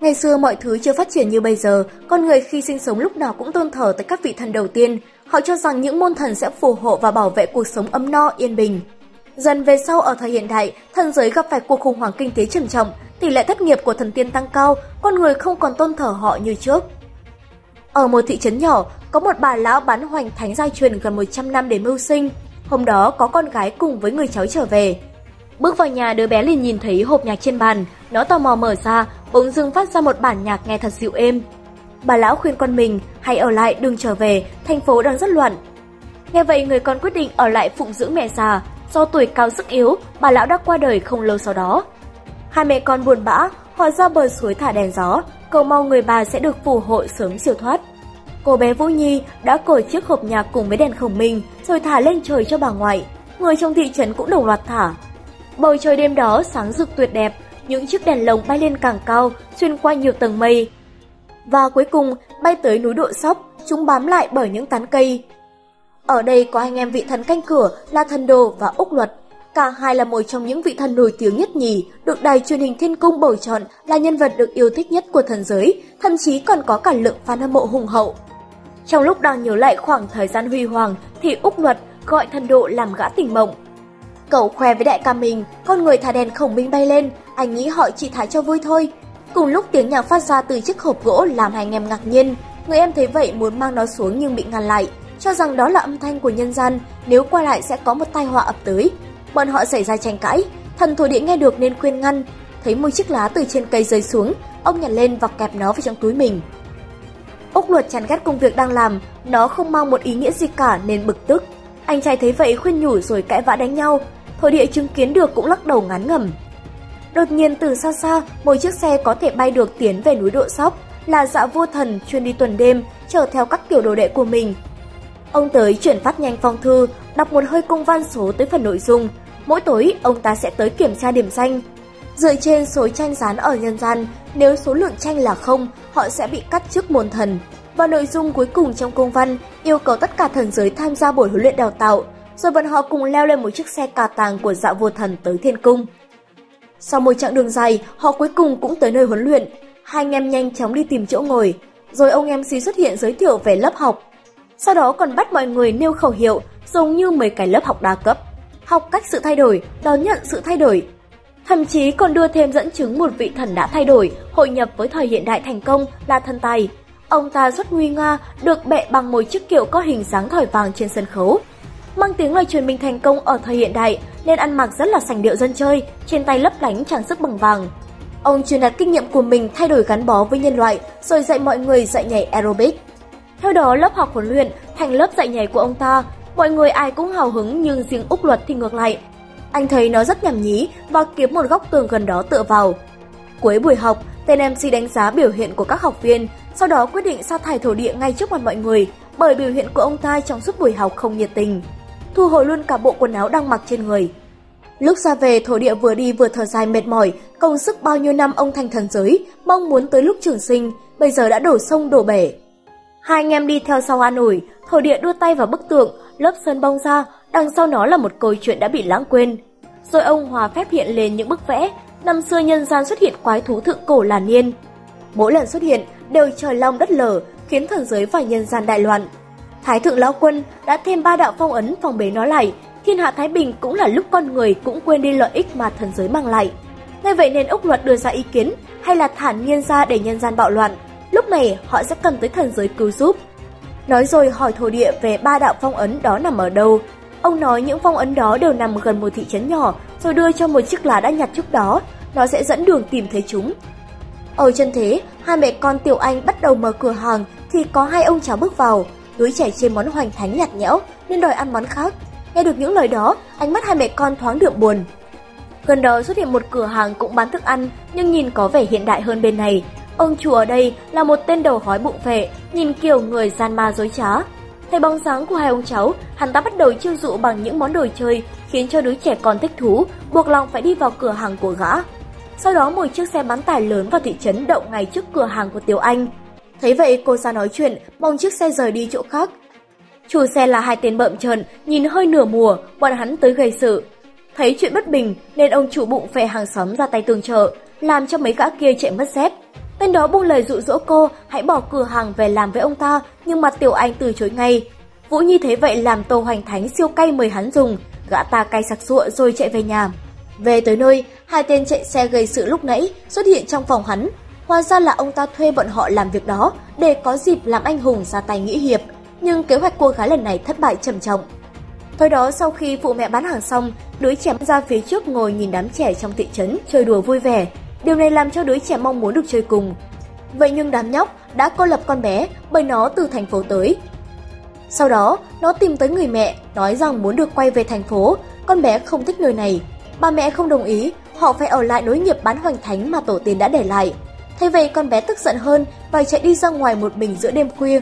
Ngày xưa mọi thứ chưa phát triển như bây giờ, con người khi sinh sống lúc nào cũng tôn thờ tới các vị thần đầu tiên. Họ cho rằng những môn thần sẽ phù hộ và bảo vệ cuộc sống ấm no, yên bình. Dần về sau ở thời hiện đại, thần giới gặp phải cuộc khủng hoảng kinh tế trầm trọng, tỷ lệ thất nghiệp của thần tiên tăng cao, con người không còn tôn thờ họ như trước. Ở một thị trấn nhỏ, có một bà lão bán hoành thánh gia truyền gần 100 năm để mưu sinh. Hôm đó có con gái cùng với người cháu trở về. Bước vào nhà đứa bé liền nhìn thấy hộp nhạc trên bàn, nó tò mò mở ra, bỗng dưng phát ra một bản nhạc nghe thật dịu êm. Bà lão khuyên con mình, hãy ở lại đừng trở về, thành phố đang rất loạn. Nghe vậy người con quyết định ở lại phụng dưỡng mẹ già, do tuổi cao sức yếu, bà lão đã qua đời không lâu sau đó. Hai mẹ con buồn bã, họ ra bờ suối thả đèn gió, cầu mong người bà sẽ được phù hộ sớm siêu thoát. Cô bé Vũ Nhi đã cởi chiếc hộp nhạc cùng với đèn khổng minh rồi thả lên trời cho bà ngoại. Người trong thị trấn cũng đồng loạt thả. Bầu trời đêm đó sáng rực tuyệt đẹp, những chiếc đèn lồng bay lên càng cao, xuyên qua nhiều tầng mây. Và cuối cùng bay tới núi độ sóc, chúng bám lại bởi những tán cây. Ở đây có anh em vị thần canh cửa là thần đồ và Úc Luật. Cả hai là một trong những vị thần nổi tiếng nhất nhì, được đài truyền hình thiên cung bầu chọn là nhân vật được yêu thích nhất của thần giới, thậm chí còn có cả lượng fan hâm mộ hùng hậu. Trong lúc đang nhớ lại khoảng thời gian huy hoàng thì Úc Luật gọi thần độ làm gã tỉnh mộng. Cậu khoe với đại ca mình, con người thả đèn khổng minh bay lên, anh nghĩ họ chỉ thả cho vui thôi. Cùng lúc tiếng nhạc phát ra từ chiếc hộp gỗ làm hai anh em ngạc nhiên. Người em thấy vậy muốn mang nó xuống nhưng bị ngăn lại, cho rằng đó là âm thanh của nhân gian, nếu qua lại sẽ có một tai họa ập tới. Bọn họ xảy ra tranh cãi, thần thổ địa nghe được nên khuyên ngăn. Thấy một chiếc lá từ trên cây rơi xuống, ông nhặt lên và kẹp nó vào trong túi mình. Úc Luật chán ghét công việc đang làm, nó không mang một ý nghĩa gì cả nên bực tức. Anh trai thấy vậy khuyên nhủ rồi cãi vã đánh nhau, thổ địa chứng kiến được cũng lắc đầu ngán ngẩm. Đột nhiên từ xa xa, một chiếc xe có thể bay được tiến về núi Độ Sóc, là dạ vua thần chuyên đi tuần đêm, chở theo các tiểu đồ đệ của mình. Ông tới chuyển phát nhanh phong thư, đọc một hơi công văn số tới phần nội dung. Mỗi tối, ông ta sẽ tới kiểm tra điểm danh. Dựa trên số tranh dán ở nhân gian, nếu số lượng tranh là không, họ sẽ bị cắt chức môn thần. Và nội dung cuối cùng trong công văn yêu cầu tất cả thần giới tham gia buổi huấn luyện đào tạo, rồi bọn họ cùng leo lên một chiếc xe cà tàng của dạ vua thần tới thiên cung. Sau một chặng đường dài, họ cuối cùng cũng tới nơi huấn luyện. Hai anh em nhanh chóng đi tìm chỗ ngồi, rồi ông em MC xuất hiện giới thiệu về lớp học. Sau đó còn bắt mọi người nêu khẩu hiệu, giống như mấy cái lớp học đa cấp. Học cách sự thay đổi, đón nhận sự thay đổi. Thậm chí còn đưa thêm dẫn chứng một vị thần đã thay đổi, hội nhập với thời hiện đại thành công là thần tài. Ông ta rất nguy nga, được bệ bằng một chiếc kiệu có hình dáng thỏi vàng trên sân khấu, Mang tiếng là truyền mình thành công ở thời hiện đại nên ăn mặc rất là sành điệu dân chơi, trên tay lấp lánh trang sức bằng vàng. Ông truyền đạt kinh nghiệm của mình thay đổi gắn bó với nhân loại rồi dạy mọi người dạy nhảy aerobic. Theo đó, lớp học huấn luyện thành lớp dạy nhảy của ông ta, mọi người ai cũng hào hứng nhưng riêng Úc Luật thì ngược lại. Anh thấy nó rất nhảm nhí và kiếm một góc tường gần đó tựa vào. Cuối buổi học, tên MC đánh giá biểu hiện của các học viên, sau đó quyết định sa thải thổ địa ngay trước mặt mọi người bởi biểu hiện của ông ta trong suốt buổi học không nhiệt tình thu hồi luôn cả bộ quần áo đang mặc trên người. Lúc ra về, thổ địa vừa đi vừa thở dài mệt mỏi, công sức bao nhiêu năm ông thành thần giới, mong muốn tới lúc trường sinh, bây giờ đã đổ sông đổ bể. Hai anh em đi theo sau an ủi, thổ địa đưa tay vào bức tượng, lớp sơn bong ra, đằng sau nó là một câu chuyện đã bị lãng quên. Rồi ông hòa phép hiện lên những bức vẽ, năm xưa nhân gian xuất hiện quái thú thượng cổ là niên. Mỗi lần xuất hiện đều trời long đất lở, khiến thần giới và nhân gian đại loạn. Thái thượng lão quân đã thêm ba đạo phong ấn phòng bế nó lại, thiên hạ thái bình cũng là lúc con người cũng quên đi lợi ích mà thần giới mang lại. Ngay vậy nên Úc Luật đưa ra ý kiến hay là thản nhiên ra để nhân gian bạo loạn, lúc này họ sẽ cần tới thần giới cứu giúp. Nói rồi hỏi thổ địa về ba đạo phong ấn đó nằm ở đâu. Ông nói những phong ấn đó đều nằm gần một thị trấn nhỏ, rồi đưa cho một chiếc lá đã nhặt trước đó, nó sẽ dẫn đường tìm thấy chúng. Ở chân thế, hai mẹ con Tiểu Anh bắt đầu mở cửa hàng thì có hai ông cháu bước vào, đứa trẻ chê món hoành thánh nhạt nhẽo nên đòi ăn món khác. Nghe được những lời đó, ánh mắt hai mẹ con thoáng đượm buồn. Gần đó xuất hiện một cửa hàng cũng bán thức ăn nhưng nhìn có vẻ hiện đại hơn bên này. Ông chủ ở đây là một tên đầu hói bụng phệ, nhìn kiểu người gian ma dối trá. Thấy bóng dáng của hai ông cháu, hắn ta bắt đầu chiêu dụ bằng những món đồ chơi khiến cho đứa trẻ con thích thú, buộc lòng phải đi vào cửa hàng của gã. Sau đó một chiếc xe bán tải lớn vào thị trấn đậu ngay trước cửa hàng của Tiểu Anh. Thấy vậy cô ra nói chuyện, mong chiếc xe rời đi chỗ khác. Chủ xe là hai tên bợm trợn, nhìn hơi nửa mùa, bọn hắn tới gây sự. Thấy chuyện bất bình nên ông chủ bụng về hàng xóm ra tay tường trợ, làm cho mấy gã kia chạy mất dép. Tên đó buông lời dụ dỗ cô hãy bỏ cửa hàng về làm với ông ta, nhưng mặt Tiểu Anh từ chối ngay. Vũ Nhi thấy vậy làm Tô Hoành Thánh siêu cay mời hắn dùng, gã ta cay sặc sụa rồi chạy về nhà. Về tới nơi, hai tên chạy xe gây sự lúc nãy xuất hiện trong phòng hắn. Hóa ra là ông ta thuê bọn họ làm việc đó để có dịp làm anh hùng ra tay nghĩa hiệp, nhưng kế hoạch cô gái lần này thất bại trầm trọng. Thôi đó sau khi phụ mẹ bán hàng xong, đứa trẻ ra phía trước ngồi nhìn đám trẻ trong thị trấn chơi đùa vui vẻ. Điều này làm cho đứa trẻ mong muốn được chơi cùng. Vậy nhưng đám nhóc đã cô lập con bé bởi nó từ thành phố tới. Sau đó, nó tìm tới người mẹ, nói rằng muốn được quay về thành phố, con bé không thích nơi này. Ba mẹ không đồng ý, họ phải ở lại nối nghiệp bán hoành thánh mà tổ tiên đã để lại. Thế vậy con bé tức giận hơn và chạy đi ra ngoài một mình giữa đêm khuya.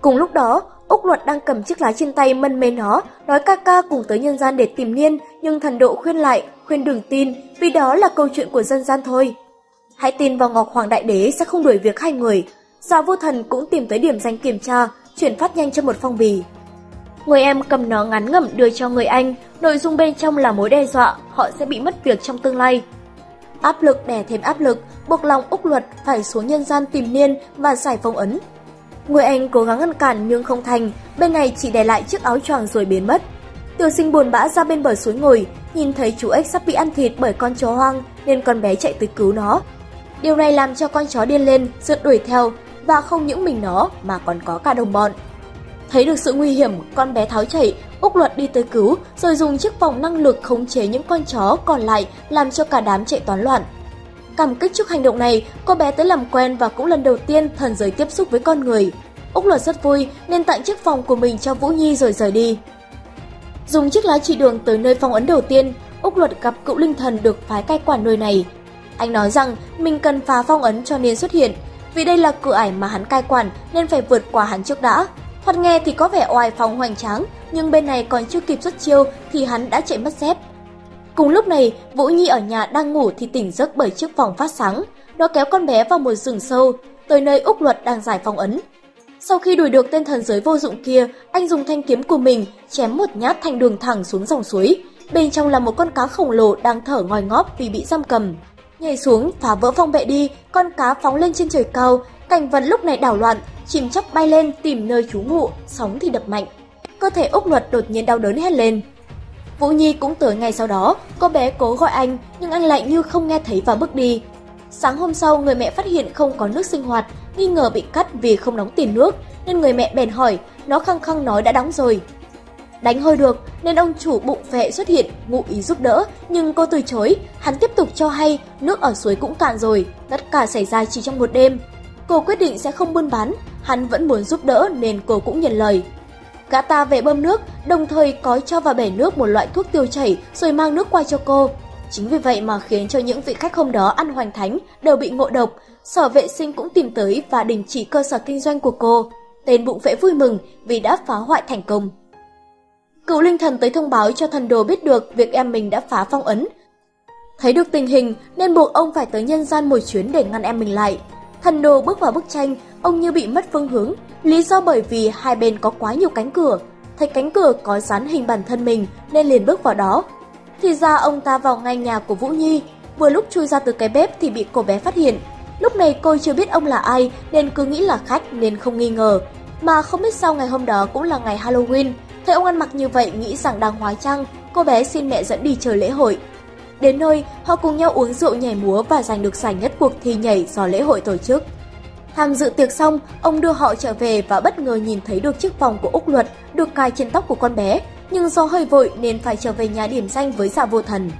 Cùng lúc đó, Úc Luật đang cầm chiếc lá trên tay mân mê nó, nói ca ca cùng tới nhân gian để tìm Niên, nhưng thần độ khuyên lại, khuyên đừng tin, vì đó là câu chuyện của dân gian thôi. Hãy tin vào Ngọc Hoàng Đại Đế sẽ không đuổi việc hai người. Dạ vô thần cũng tìm tới điểm danh kiểm tra, chuyển phát nhanh cho một phong bì. Người em cầm nó ngắn ngẩm đưa cho người anh, nội dung bên trong là mối đe dọa, họ sẽ bị mất việc trong tương lai. Áp lực đè thêm áp lực, buộc lòng Úc Luật phải xuống nhân gian tìm Niên và giải phong ấn. Người anh cố gắng ngăn cản nhưng không thành, bên này chỉ để lại chiếc áo choàng rồi biến mất. Tiểu sinh buồn bã ra bên bờ suối ngồi, nhìn thấy chú ếch sắp bị ăn thịt bởi con chó hoang nên con bé chạy tới cứu nó. Điều này làm cho con chó điên lên, rượt đuổi theo và không những mình nó mà còn có cả đồng bọn. Thấy được sự nguy hiểm, con bé tháo chạy, Úc Luật đi tới cứu rồi dùng chiếc vòng năng lực khống chế những con chó còn lại làm cho cả đám chạy toán loạn. Cảm kích trước hành động này, cô bé tới làm quen và cũng lần đầu tiên thần giới tiếp xúc với con người. Úc Luật rất vui nên tặng chiếc phòng của mình cho Vũ Nhi rồi rời đi. Dùng chiếc lá chỉ đường tới nơi phong ấn đầu tiên, Úc Luật gặp cựu linh thần được phái cai quản nơi này. Anh nói rằng mình cần phá phong ấn cho nên xuất hiện, vì đây là cửa ải mà hắn cai quản nên phải vượt qua hắn trước đã. Thoạt nghe thì có vẻ oai phong hoành tráng, nhưng bên này còn chưa kịp xuất chiêu thì hắn đã chạy mất dép. Cùng lúc này, Vũ Nhi ở nhà đang ngủ thì tỉnh giấc bởi chiếc vòng phát sáng. Nó kéo con bé vào một rừng sâu, tới nơi Úc Luật đang giải phong ấn. Sau khi đuổi được tên thần giới vô dụng kia, anh dùng thanh kiếm của mình chém một nhát thành đường thẳng xuống dòng suối. Bên trong là một con cá khổng lồ đang thở ngòi ngóp vì bị giam cầm. Nhảy xuống, phá vỡ phong bệ đi, con cá phóng lên trên trời cao, cảnh vật lúc này đảo loạn, chìm chóc bay lên tìm nơi trú ngụ, sóng thì đập mạnh. Cơ thể Úc Luật đột nhiên đau đớn hét lên. Vũ Nhi cũng tới ngay sau đó, cô bé cố gọi anh nhưng anh lại như không nghe thấy và bước đi. Sáng hôm sau, người mẹ phát hiện không có nước sinh hoạt, nghi ngờ bị cắt vì không đóng tiền nước, nên người mẹ bèn hỏi, nó khăng khăng nói đã đóng rồi. Đánh hơi được nên ông chủ bụng vệ xuất hiện, ngụ ý giúp đỡ, nhưng cô từ chối, hắn tiếp tục cho hay nước ở suối cũng cạn rồi, tất cả xảy ra chỉ trong một đêm. Cô quyết định sẽ không buôn bán, hắn vẫn muốn giúp đỡ nên cô cũng nhận lời. Gã ta về bơm nước, đồng thời có cho vào bể nước một loại thuốc tiêu chảy rồi mang nước qua cho cô. Chính vì vậy mà khiến cho những vị khách hôm đó ăn hoành thánh đều bị ngộ độc, sở vệ sinh cũng tìm tới và đình chỉ cơ sở kinh doanh của cô. Tên bụng vệ vui mừng vì đã phá hoại thành công. Cựu linh thần tới thông báo cho thần đồ biết được việc em mình đã phá phong ấn. Thấy được tình hình nên buộc ông phải tới nhân gian một chuyến để ngăn em mình lại. Thần đồ bước vào bức tranh, ông như bị mất phương hướng, lý do bởi vì hai bên có quá nhiều cánh cửa. Thấy cánh cửa có dán hình bản thân mình nên liền bước vào đó. Thì ra ông ta vào ngay nhà của Vũ Nhi, vừa lúc chui ra từ cái bếp thì bị cô bé phát hiện. Lúc này cô chưa biết ông là ai nên cứ nghĩ là khách nên không nghi ngờ. Mà không biết sao ngày hôm đó cũng là ngày Halloween, thấy ông ăn mặc như vậy nghĩ rằng đang hóa trang, cô bé xin mẹ dẫn đi chơi lễ hội. Đến nơi, họ cùng nhau uống rượu nhảy múa và giành được giải nhất cuộc thi nhảy do lễ hội tổ chức. Tham dự tiệc xong, ông đưa họ trở về và bất ngờ nhìn thấy được chiếc vòng của Úc Luật được cài trên tóc của con bé, nhưng do hơi vội nên phải trở về nhà điểm danh với giả vô thần.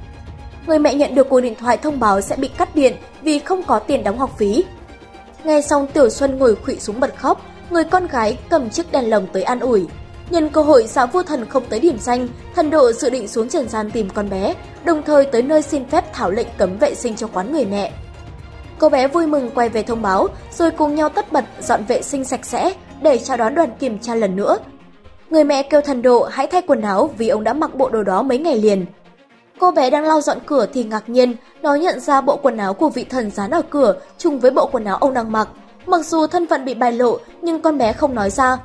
Người mẹ nhận được cuộc điện thoại thông báo sẽ bị cắt điện vì không có tiền đóng học phí. Nghe xong Tiểu Xuân ngồi khụy xuống bật khóc, người con gái cầm chiếc đèn lồng tới an ủi. Nhân cơ hội giả vô thần không tới điểm danh, thần độ dự định xuống trần gian tìm con bé, đồng thời tới nơi xin phép thảo lệnh cấm vệ sinh cho quán người mẹ. Cô bé vui mừng quay về thông báo, rồi cùng nhau tất bật dọn vệ sinh sạch sẽ để chào đón đoàn kiểm tra lần nữa. Người mẹ kêu thần độ hãy thay quần áo vì ông đã mặc bộ đồ đó mấy ngày liền. Cô bé đang lau dọn cửa thì ngạc nhiên, nó nhận ra bộ quần áo của vị thần dán ở cửa chung với bộ quần áo ông đang mặc. Mặc dù thân phận bị bài lộ nhưng con bé không nói ra,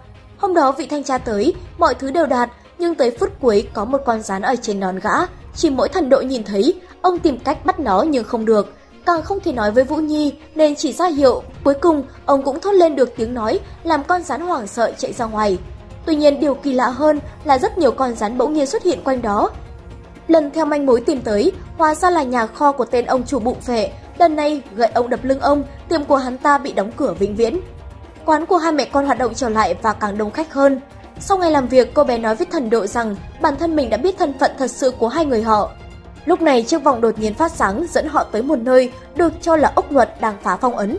Hôm đó vị thanh tra tới, mọi thứ đều đạt, nhưng tới phút cuối có một con rán ở trên nón gã. Chỉ mỗi thần độ nhìn thấy, ông tìm cách bắt nó nhưng không được càng không thể nói với Vũ Nhi nên chỉ ra hiệu. Cuối cùng, ông cũng thốt lên được tiếng nói, làm con rắn hoảng sợ chạy ra ngoài. Tuy nhiên điều kỳ lạ hơn là rất nhiều con rắn bỗng nhiên xuất hiện quanh đó. Lần theo manh mối tìm tới, hóa ra là nhà kho của tên ông chủ bụng phệ. Lần này, gậy ông đập lưng ông, tiệm của hắn ta bị đóng cửa vĩnh viễn. Quán của hai mẹ con hoạt động trở lại và càng đông khách hơn. Sau ngày làm việc, cô bé nói với thần độ rằng bản thân mình đã biết thân phận thật sự của hai người họ. Lúc này chiếc vòng đột nhiên phát sáng dẫn họ tới một nơi được cho là ốc luật đang phá phong ấn.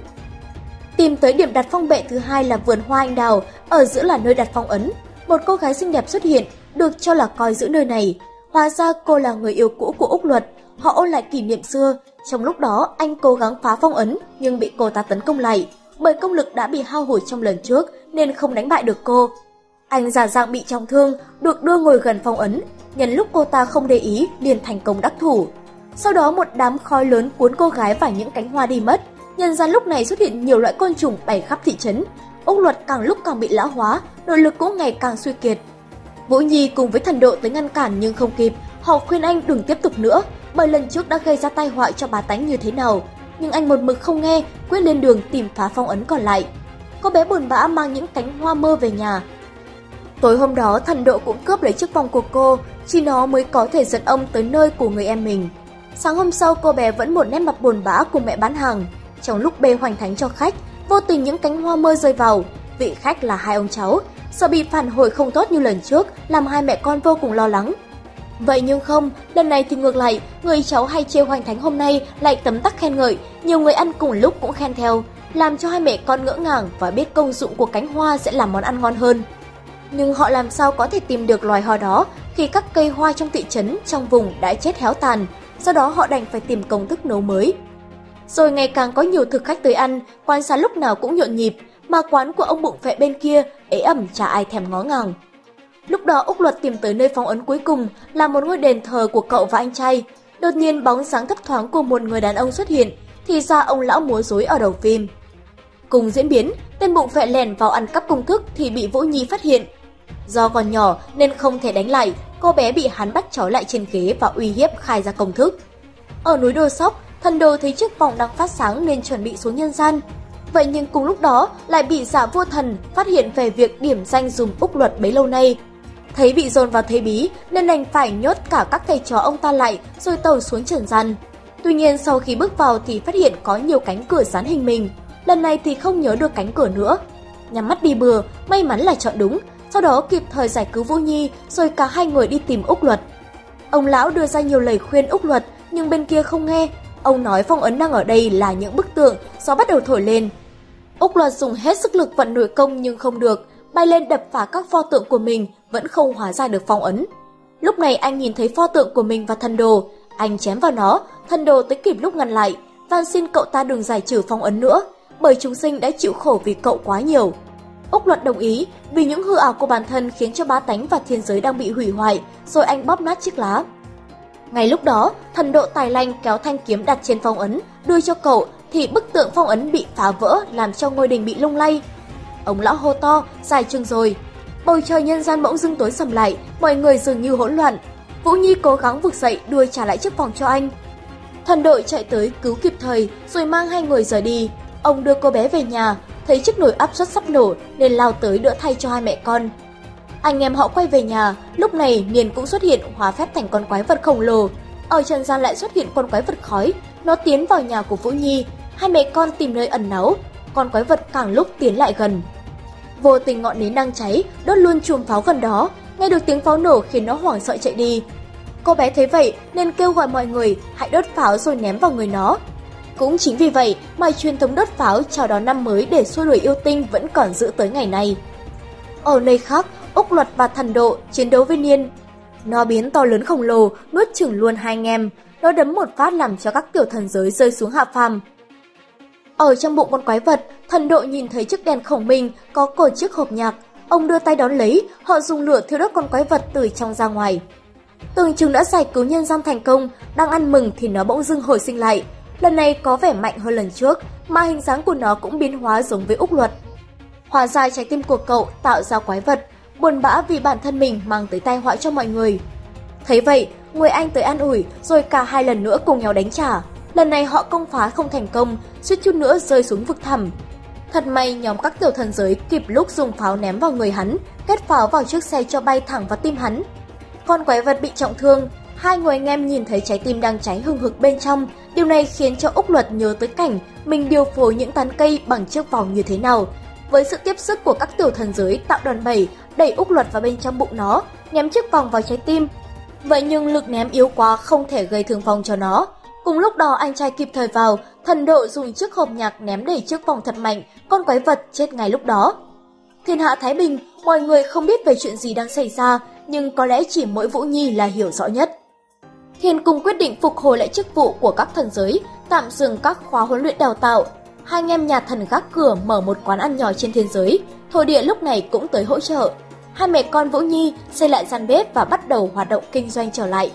Tìm tới điểm đặt phong bệ thứ hai là vườn hoa anh đào, ở giữa là nơi đặt phong ấn. Một cô gái xinh đẹp xuất hiện, được cho là coi giữ nơi này. Hóa ra cô là người yêu cũ của Úc Luật, họ ôn lại kỷ niệm xưa. Trong lúc đó, anh cố gắng phá phong ấn nhưng bị cô ta tấn công lại. Bởi công lực đã bị hao hụt trong lần trước nên không đánh bại được cô. Anh giả dạng bị trọng thương, được đưa ngồi gần phong ấn, nhân lúc cô ta không để ý liền thành công đắc thủ. Sau đó một đám khói lớn cuốn cô gái và những cánh hoa đi mất. Nhân gian lúc này xuất hiện nhiều loại côn trùng bày khắp thị trấn. Úc luật càng lúc càng bị lão hóa, nội lực cũng ngày càng suy kiệt. Vũ Nhi cùng với thần độ tới ngăn cản nhưng không kịp, họ khuyên anh đừng tiếp tục nữa, bởi lần trước đã gây ra tai họa cho bà tánh như thế nào. Nhưng anh một mực không nghe, quyết lên đường tìm phá phong ấn còn lại. Cô bé buồn bã mang những cánh hoa mơ về nhà, Tối hôm đó thần độ cũng cướp lấy chiếc vòng của cô, chỉ nó mới có thể dẫn ông tới nơi của người em mình. Sáng hôm sau cô bé vẫn một nét mặt buồn bã cùng mẹ bán hàng. Trong lúc bê hoành thánh cho khách, vô tình những cánh hoa mơ rơi vào. Vị khách là hai ông cháu, sợ bị phản hồi không tốt như lần trước, làm hai mẹ con vô cùng lo lắng. Vậy nhưng không, lần này thì ngược lại, người cháu hay chê hoành thánh hôm nay lại tấm tắc khen ngợi, nhiều người ăn cùng lúc cũng khen theo, làm cho hai mẹ con ngỡ ngàng và biết công dụng của cánh hoa sẽ làm món ăn ngon hơn nhưng họ làm sao có thể tìm được loài hoa đó khi các cây hoa trong thị trấn trong vùng đã chết héo tàn, sau đó họ đành phải tìm công thức nấu mới. Rồi ngày càng có nhiều thực khách tới ăn, quán xá lúc nào cũng nhộn nhịp, mà quán của ông bụng phệ bên kia ế ẩm chả ai thèm ngó ngàng. Lúc đó Úc Luật tìm tới nơi phong ấn cuối cùng là một ngôi đền thờ của cậu và anh trai. Đột nhiên bóng sáng thấp thoáng của một người đàn ông xuất hiện, thì ra ông lão múa rối ở đầu phim. Cùng diễn biến, tên bụng phệ lèn vào ăn cắp công thức thì bị Vũ Nhi phát hiện, Do còn nhỏ nên không thể đánh lại, cô bé bị hắn bắt trói lại trên ghế và uy hiếp khai ra công thức. Ở núi Đô Sóc, thần đồ thấy chiếc vòng đang phát sáng nên chuẩn bị xuống nhân gian. Vậy nhưng cùng lúc đó lại bị giả vua thần phát hiện về việc điểm danh dùng úc luật bấy lâu nay. Thấy bị dồn vào thế bí nên đành phải nhốt cả các thầy chó ông ta lại rồi tàu xuống trần gian. Tuy nhiên sau khi bước vào thì phát hiện có nhiều cánh cửa dán hình mình. Lần này thì không nhớ được cánh cửa nữa. Nhắm mắt đi bừa, may mắn là chọn đúng, sau đó kịp thời giải cứu Vũ Nhi, rồi cả hai người đi tìm Úc Luật. Ông lão đưa ra nhiều lời khuyên Úc Luật, nhưng bên kia không nghe. Ông nói phong ấn đang ở đây là những bức tượng, gió bắt đầu thổi lên. Úc Luật dùng hết sức lực vận nội công nhưng không được, bay lên đập phá các pho tượng của mình, vẫn không hóa giải được phong ấn. Lúc này anh nhìn thấy pho tượng của mình và thần đồ, anh chém vào nó, thần đồ tới kịp lúc ngăn lại, van xin cậu ta đừng giải trừ phong ấn nữa, bởi chúng sinh đã chịu khổ vì cậu quá nhiều. Úc Luật đồng ý vì những hư ảo của bản thân khiến cho bá tánh và thiên giới đang bị hủy hoại, rồi anh bóp nát chiếc lá. Ngay lúc đó, thần độ tài lanh kéo thanh kiếm đặt trên phong ấn, đưa cho cậu thì bức tượng phong ấn bị phá vỡ làm cho ngôi đình bị lung lay. Ông lão hô to, dài chừng rồi. Bầu trời nhân gian bỗng dưng tối sầm lại, mọi người dường như hỗn loạn. Vũ Nhi cố gắng vực dậy đưa trả lại chiếc vòng cho anh. Thần đội chạy tới cứu kịp thời rồi mang hai người rời đi. Ông đưa cô bé về nhà, thấy chiếc nồi áp suất sắp nổ nên lao tới đỡ thay cho hai mẹ con. Anh em họ quay về nhà, lúc này Miền cũng xuất hiện hóa phép thành con quái vật khổng lồ. Ở trần gian lại xuất hiện con quái vật khói, nó tiến vào nhà của Vũ Nhi, hai mẹ con tìm nơi ẩn náu, con quái vật càng lúc tiến lại gần. Vô tình ngọn nến đang cháy, đốt luôn chùm pháo gần đó, nghe được tiếng pháo nổ khiến nó hoảng sợ chạy đi. Cô bé thấy vậy nên kêu gọi mọi người hãy đốt pháo rồi ném vào người nó, cũng chính vì vậy mà truyền thống đốt pháo chào đón năm mới để xua đuổi yêu tinh vẫn còn giữ tới ngày nay. Ở nơi khác, Úc Luật và Thần Độ chiến đấu với Niên. Nó biến to lớn khổng lồ, nuốt chửng luôn hai anh em. Nó đấm một phát làm cho các tiểu thần giới rơi xuống hạ phàm. Ở trong bụng con quái vật, thần độ nhìn thấy chiếc đèn khổng minh có cột chiếc hộp nhạc. Ông đưa tay đón lấy, họ dùng lửa thiêu đốt con quái vật từ trong ra ngoài. Tưởng chừng đã giải cứu nhân gian thành công, đang ăn mừng thì nó bỗng dưng hồi sinh lại, lần này có vẻ mạnh hơn lần trước, mà hình dáng của nó cũng biến hóa giống với Úc Luật. Hóa ra trái tim của cậu tạo ra quái vật, buồn bã vì bản thân mình mang tới tai họa cho mọi người. Thấy vậy, người anh tới an ủi rồi cả hai lần nữa cùng nhau đánh trả. Lần này họ công phá không thành công, suýt chút nữa rơi xuống vực thẳm. Thật may nhóm các tiểu thần giới kịp lúc dùng pháo ném vào người hắn, kết pháo vào chiếc xe cho bay thẳng vào tim hắn. Con quái vật bị trọng thương, hai người anh em nhìn thấy trái tim đang cháy hừng hực bên trong, điều này khiến cho Úc Luật nhớ tới cảnh mình điều phối những tán cây bằng chiếc vòng như thế nào. Với sự tiếp sức của các tiểu thần giới tạo đòn bẩy, đẩy Úc Luật vào bên trong bụng nó, ném chiếc vòng vào trái tim. Vậy nhưng lực ném yếu quá không thể gây thương vong cho nó. Cùng lúc đó anh trai kịp thời vào, thần độ dùng chiếc hộp nhạc ném đẩy chiếc vòng thật mạnh, con quái vật chết ngay lúc đó. Thiên hạ Thái Bình, mọi người không biết về chuyện gì đang xảy ra, nhưng có lẽ chỉ mỗi Vũ Nhi là hiểu rõ nhất. Hiền cùng quyết định phục hồi lại chức vụ của các thần giới, tạm dừng các khóa huấn luyện đào tạo. Hai anh em nhà thần gác cửa mở một quán ăn nhỏ trên thiên giới, thổ địa lúc này cũng tới hỗ trợ. Hai mẹ con Vũ Nhi xây lại gian bếp và bắt đầu hoạt động kinh doanh trở lại.